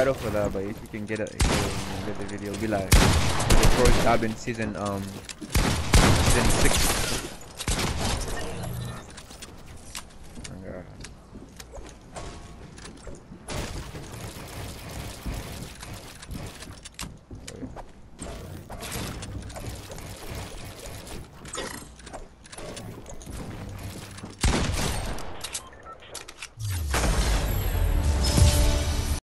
Araw pala, but if you can get, it, if you get the video, be like, the first tab in season, um, season 6. Oh, God.